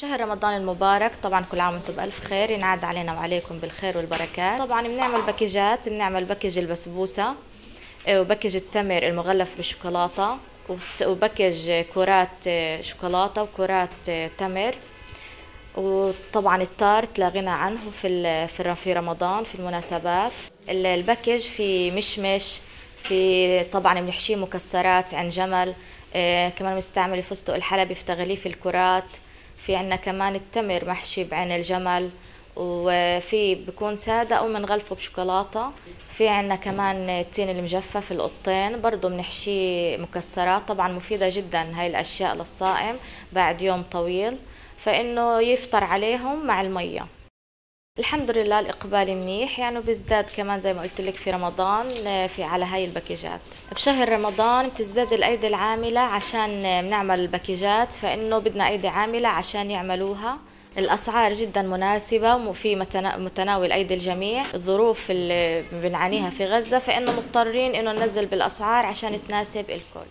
شهر رمضان المبارك. طبعا كل عام وأنتم بألف خير. ينعاد علينا وعليكم بالخير والبركات. طبعا بنعمل package ات بنعمل package البسبوسة آه، و package التمر المغلف بالشوكولاتة و package كرات آه، شوكولاتة وكرات آه، تمر. وطبعا ال tart لا غنى عنه في في رمضان في المناسبات. ال- ال package في مشمش في طبعا بنحشيه مكسرات عين جمل كمان بنستعمل الفستق الحلبي في تغليف الكرات. في عنا كمان التمر محشي بعين الجمل وفي بيكون سادة أو منغلفه بشوكولاتة. في عنا كمان التين المجفف القطين برضو بنحشيه مكسرات. طبعا مفيدة جدا هاي الأشياء للصائم بعد يوم طويل فإنه يفطر عليهم مع المية. الحمد لله الإقبال منيح يعني بيزداد كمان زي ما قلت لك في رمضان آه، في على هاي الباكيجات. بشهر رمضان بتزداد الأيدي العاملة عشان آه، بنعمل الباكيجات فإنه بدنا أيدي عاملة عشان يعملوها. الأسعار جدا مناسبة وفي متنا- متناول أيدي الجميع. الظروف اللي بنعانيها في غزة فإنه مضطرين إنه ننزل بالأسعار عشان تناسب الكل.